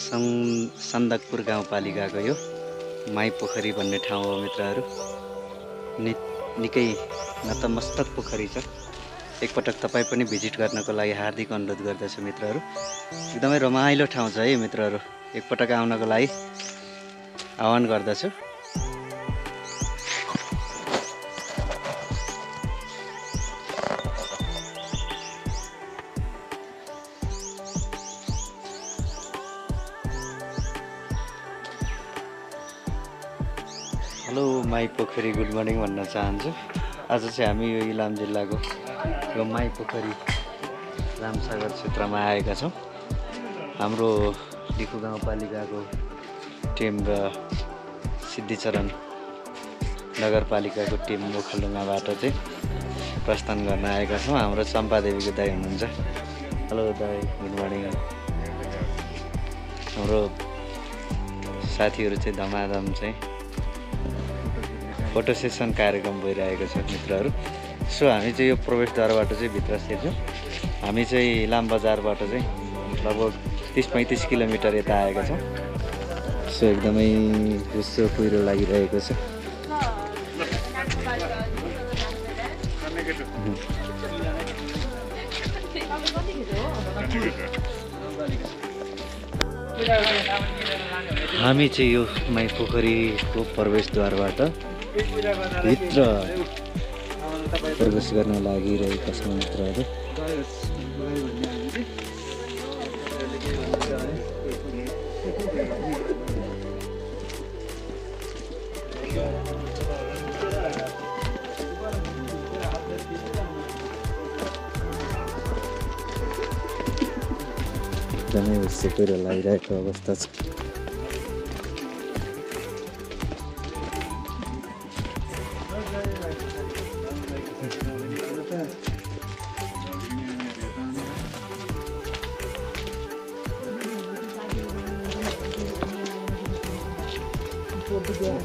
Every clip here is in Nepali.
सं सन्दकपुर गाउँपालिकाको यो माई पोखरी भन्ने ठाउँ हो मित्रहरू। नि निकै नतमस्तक पोखरी छ। एकपटक तपाईँ पनि भिजिट गर्नको लागि हार्दिक अनुरोध गर्दछु मित्रहरू। एकदमै रमाइलो ठाउँ छ है मित्रहरू। एकपटक आउनको लागि आह्वान गर्दछु। Hello Mai Pokhari good morning भन्न चाहन्छु। आज चाहिँ हामी यो इलाम जिल्लाको यो माई पोखरी रामसागर क्षेत्रमा आएका छौँ। हाम्रो लिखु गाउँपालिकाको टिम र सिद्धिचरण नगरपालिकाको टिम ओखलडुङ्गाबाट चाहिँ प्रस्थान गर्न आएका छौँ। हाम्रो चम्पादेवीको दाई हुनुहुन्छ। हेलो दाई गुड मर्निङ। हाम्रो साथीहरू चाहिँ धमाधम चाहिँ फोटो सेसन कार्यक्रम भइरहेको छ मित्रहरू। सो हामी चाहिँ यो प्रवेशद्वारबाट चाहिँ भित्र छिर्छौँ हामी चाहिँ इलाम बजारबाट चाहिँ लगभग तिस पैँतिस किलोमिटर यता आएका छौँ। सो एकदमै हुस्सो कुहिरो लागिरहेको छ। हामी चाहिँ यो माई पोखरीको प्रवेशद्वारबाट भित्र प्रवेश गर्न लागिरहेका छौँ मित्रहरू। एकदमै कुरो लागिरहेको अवस्था छ।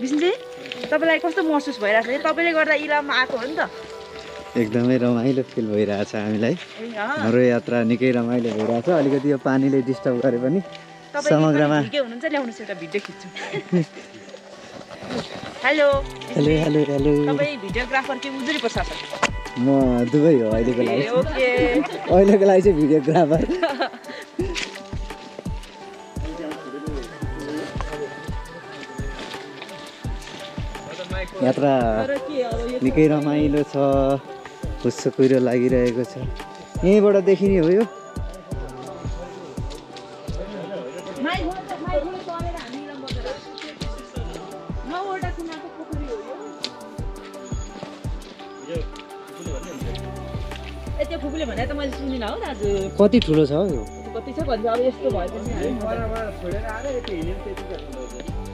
विष्णुजी तपाईँलाई कस्तो महसुस भइरहेको छ तपाईँले गर्दा इलाममा आएको हो नि त। एकदमै रमाइलो फिल भइरहेछ हामीलाई। हाम्रो यात्रा निकै रमाइलो भइरहेछ। अलिकति यो पानीले डिस्टर्ब गरे पनि समग्रमा के हुनुहुन्छ ल्याउनुहोस् एउटा भिडियो खिच्छु। हेलो। हेलो हेलो भिडियोग्राफर कि उजुरी म दुवै हो अहिलेको लागि। अहिलेको लागि चाहिँ भिडियोग्राफर। यात्रा निकै रमाइलो छ खुस्सो कुहिरो लागिरहेको छ। यहीँबाट देखिने हो यो। कति ठुलो छ हौ यो?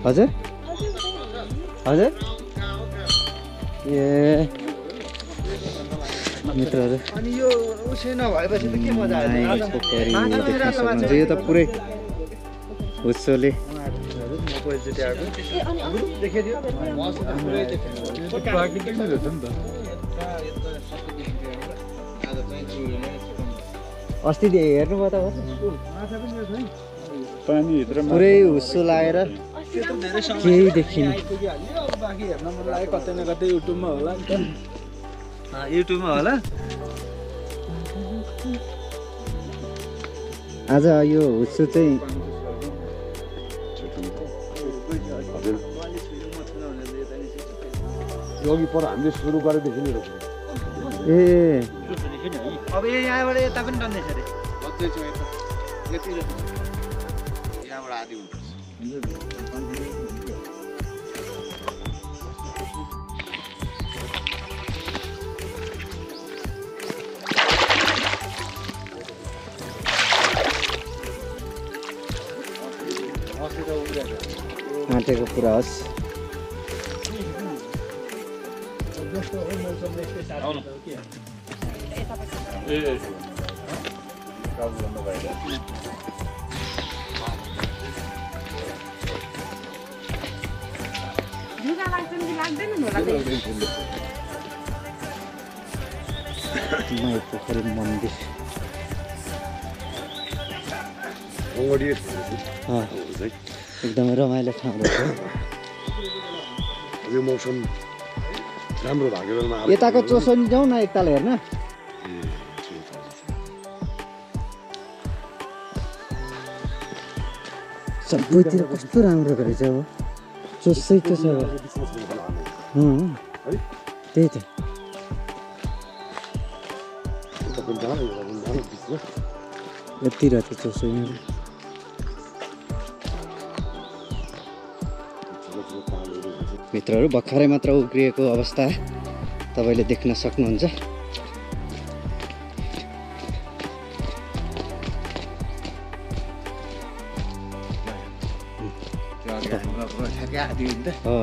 हजुर? हजुर? ए। मित्रहरू। यो त पुरै हुस्सोले अस्ति हेर्नुभयो त पुरै हुस्सो लागेर केही देखिन। बाँकी हेर्न मन लाग्यो कतै न कतै युट्युबमा होला नि त युट्युबमा होला आज यो हुस्सो चाहिँ अघि पर हामीले सुरु गरेदेखि नै रोक्यो ए अब यो यहाँबाट यता पनि टन्दैछ अरे यस्तै साह्रो हुन्छ हो कि लुगा लाग्दैन कि लाग्दैन होला त्यही माई पोखरी मन्दिर अँ, एकदमै रमाइलो ठाउँ रहेछ यो मौसम राम्रो भएको बेलामा यताको चोसो नि जाउँ न एकताल हेर्न। सबैतिर कस्तो राम्रो रहेछ अब चोसै चोसो त्यही त। यति रहेछ चोसो यिनीहरू मित्रहरू भर्खरै मात्र उक्रिएको अवस्था तपाईँले देख्न सक्नुहुन्छ। हो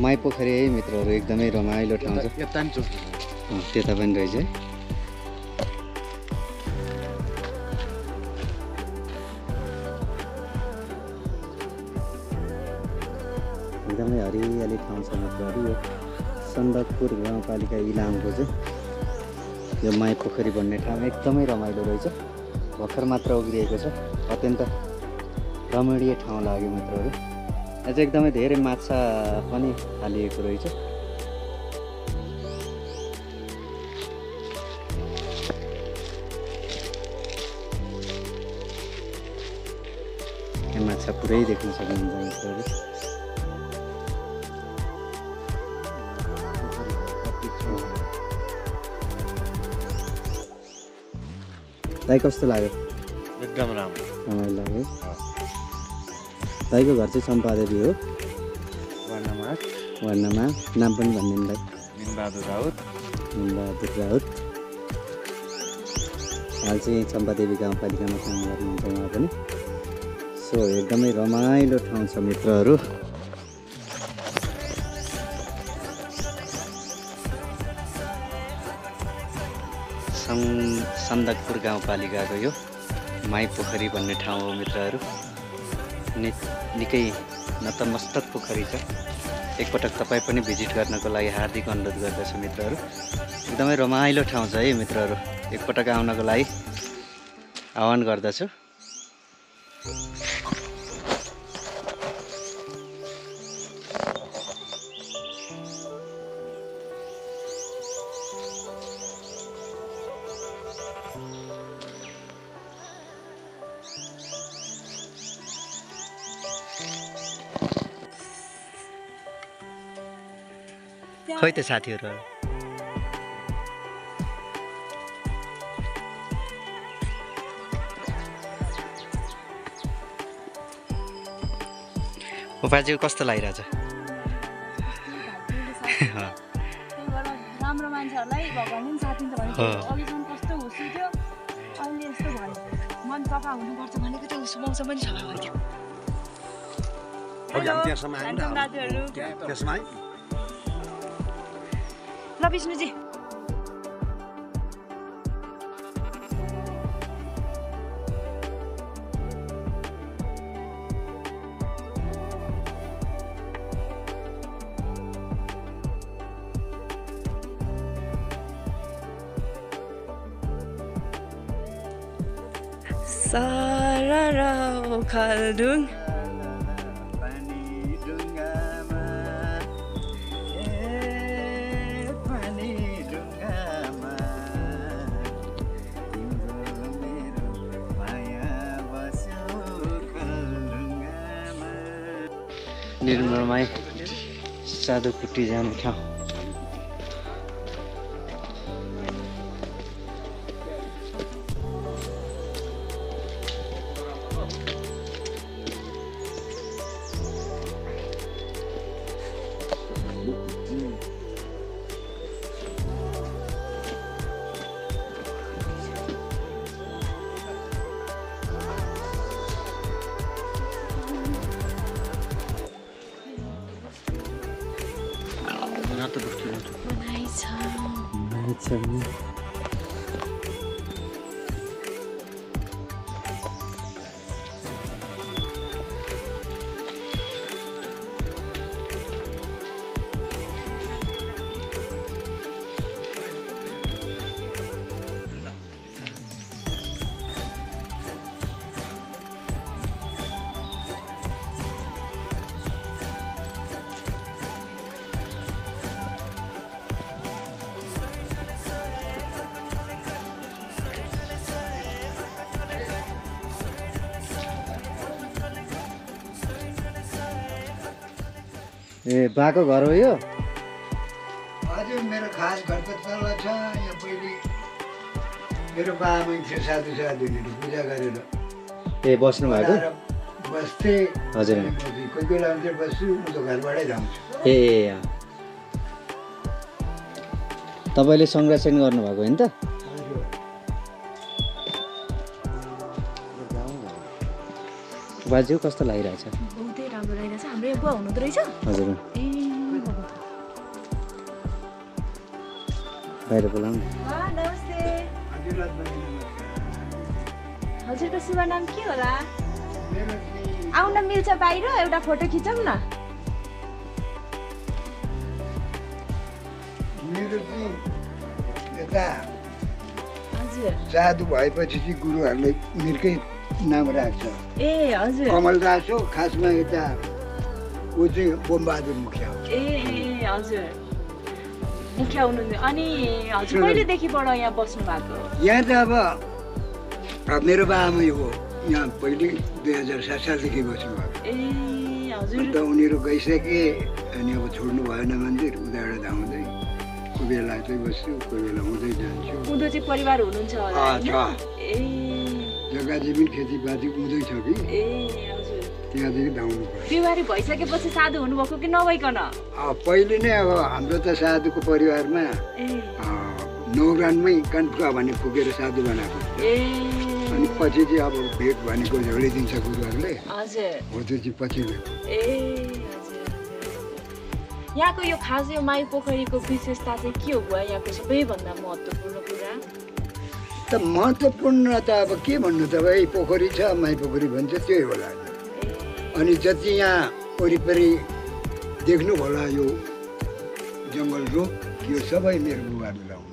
माई पोखरी है मित्रहरू एकदमै रमाइलो ठाउँ छ। त्यता पनि रहेछ ठाउँ छ मित्रहरू यो सन्दकपुर गाउँपालिका इलामको चाहिँ यो माई पोखरी भन्ने ठाउँ एकदमै रमाइलो रहेछ। भर्खर मात्र उग्रिएको छ। अत्यन्त रमणीय ठाउँ लाग्यो मित्रहरू। यहाँ चाहिँ एकदमै धेरै माछा पनि हालिएको रहेछ। माछा पुरै देख्न सक्नुहुन्छ मित्रहरू। दाइ कस्तो लाग्यो? एकदम राम्रो। रमाइलो लाग्यो। दाइको घर चाहिँ चम्पादेवी हो। वर्णमा वर्णमा नाम पनि भनिदिनु दाइ मिनबहादुर राउत। राउत। हाल चाहिँ चम्पादेवी गाउँपालिकामा काम गर्नुहुन्छ उहाँ पनि। सो एकदमै रमाइलो ठाउँ छ मित्रहरू। सं सन्दकपुर गाउँपालिकाको यो माई पोखरी भन्ने ठाउँ हो मित्रहरू। नि निकै नतमस्तक पोखरी छ। एकपटक तपाईँ पनि भिजिट गर्नको लागि हार्दिक अनुरोध गर्दछु मित्रहरू। एकदमै रमाइलो ठाउँ छ है मित्रहरू। एकपटक आउनको लागि आह्वान गर्दछु। खै त साथीहरू। उपाजी कस्तो लागिरहेछ? त्यही भएर राम्रो मान्छेहरूलाई भगवान्ले पनि साथ कस्तो हुसु थियो अहिले यस्तो भयो मन सफा हुनुपर्छ भनेको चाहिँ उसो मौसम पनि सफा है ल विष्णुजी सारा निर्मलमाई साधु कुटी जाने ठाउँ ए बाको घर हो यो? हजुर मेरो खास घर त तल छ। यहाँ पहिले मेरो बाबामै थियो साधु साधुहरू पूजा गरेर। ए बस्नु भएको? बस्थे। हजुर। कोही बेला मात्रै बस्छु म त घरबाटै जान्छु ए। तपाईँले संरक्षण गर्नुभएको होइन त? बाजे कस्तो लागिरहेछ? लागिरहेछ हाम्रो यहाँ बुवा हुनुहुँदो रहेछ हजुर ए बाहिर बोलाउनु नमस्ते। हजुरको शुभ नाम के होला आउन मिल्छ बाहिर एउटा फोटो खिचौँ न मेरो चाहिँ यता हजुर साधु भएपछि चाहिँ गुरुहरूले उनीहरूकै नाम राख्छ ए हजुर कमल दास हो खासमा यता ऊ चाहिँ बोमबहादुर मुखिया हो ए ए हजुर मुखिया हुनुहुन्थ्यो अनि हजुर कहिलेदेखिबाट यहाँ बस्नु भएको यहाँ त अब मेरो बाबामै हो यहाँ पहिले दुई हजार सात सालदेखि बस्नुभएको ए हजुर अन्त उनीहरू गइसके अनि अब छोड्नु भएन मन्दिर उताबाट धाउँदै कोही बेला चाहिँ बस्छु कोही बेला हुँदै जान्छु उँधो चाहिँ परिवार हुनुहुन्छ? छ। ए जग्गा जमिन खेतीपाती हुँदैछ कि ए बिमारी भइसकेपछि साधु हुनुभएको कि नभइकन? पहिले नै अब हाम्रो त साधुको परिवारमा नौरानमै कानफुका भन्ने फुकेर साधु बनाएको अनि पछि चाहिँ अब भेट भनेको झोलिदिन्छ गुरुहरूले हो त्यो चाहिँ पछि यहाँको यो खास यो माई पोखरीको विशेषता चाहिँ के हो यहाँको सबैभन्दा महत्त्वपूर्ण कुरा? त महत्त्वपूर्ण त अब के भन्नु त भाइ? पोखरी छ माई पोखरी भन्छ त्यही होला। अनि जति यहाँ वरिपरि देख्नु होला यो जङ्गल रुख यो सबै मेरो बुबाले लाउनु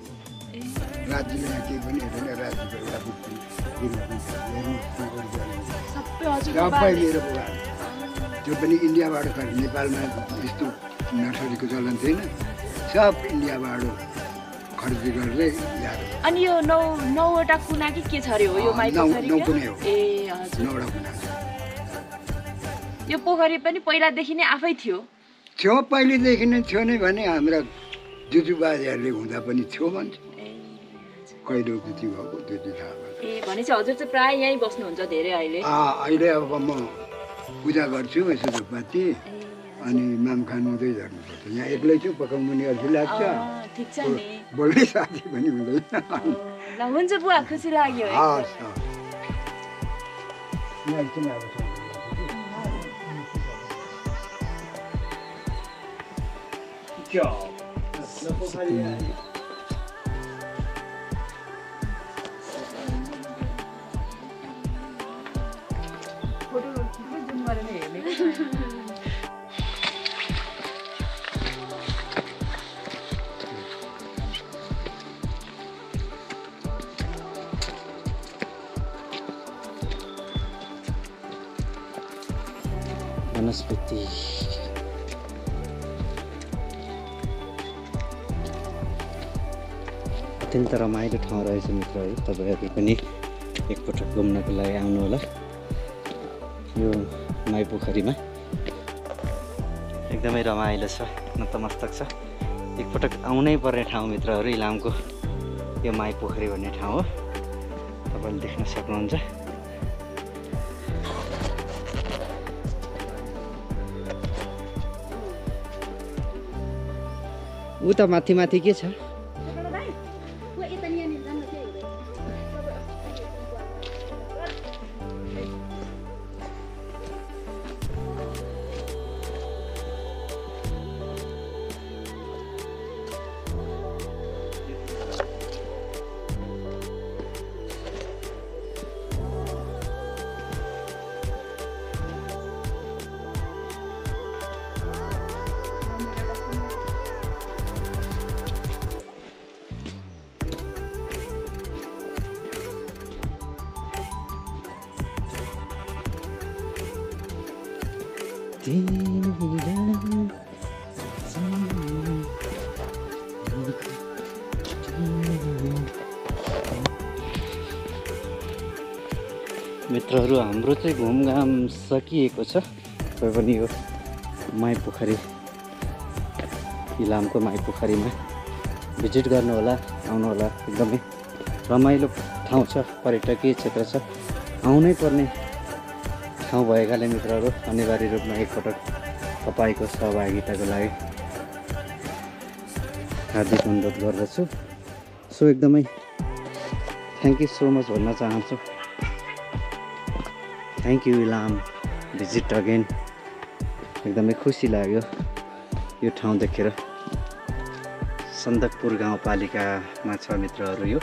राज्यले यहाँ केही पनि हेर्दैन राज्यको। सबै मेरो बुबा त्यो पनि इन्डियाबाट नेपालमा यस्तो नर्सरीको चलन थिएन सब इन्डियाबाट खरिद ल्याएर अनि यो नौ नौवटा कुना कि के छ अरे हो? यो नौ-? कुनै हो। नौवटा कुना। यो पोखरी पनि पहिलादेखि नै आफै थियो। थियो पहिलेदेखि नै थियो नै भने हाम्रा जुजुबाजेहरूले हुँदा पनि थियो भन्छ कहिले त्यति भएको त्यो चाहिँ थाहा ए भनेपछि हजुर चाहिँ प्राय यहीँ बस्नुहुन्छ धेरै अहिले। अहिले अब म पूजा गर्छु यसो ए, अनि माम खानु हुँदै झर्नुपर्छ यहाँ एक्लै छु पकाउनु नि अल्छी लाग्छ बोल्ने साथी पनि हुँदैन। हुन्छ बुवा खुसी लाग्यो हस् हस्। यहाँ एकछिन अब सँगै फोटो सबै जुम गरेर अत्यन्त रमाइलो ठाउँ रहेछ मित्रहरू तपाईँहरू पनि एकपटक घुम्नको लागि आउनु होला यो माई पोखरीमा एकदमै रमाइलो छ नतमस्तक छ। एकपटक आउनै पर्ने ठाउँ मित्रहरू इलामको यो माई पोखरी भन्ने ठाउँ हो। तपाईँले देख्न सक्नुहुन्छ। उता माथि माथि के छ? मित्रहरू हाम्रो चाहिँ घुमघाम सकिएको छ। कोही पनि यो माई पोखरी इलामको माई पोखरीमा भिजिट गर्नुहोला आउनुहोला। एकदमै रमाइलो ठाउँ छ पर्यटकीय क्षेत्र छ। आउनै पर्ने ठाउँ भएकाले मित्रहरू अनिवार्य रूपमा एकपटक तपाईँको सहभागिताको लागि हार्दिक अनुरोध गर्दछु। सो एकदमै थ्याङ्क यू सो मच भन्न चाहन्छु। Thank you Ilam visit again एकदमै खुसी लाग्यो यो ठाउँ देखेर। सन्दकपुर गाउँपालिकामा छ मित्रहरू यो।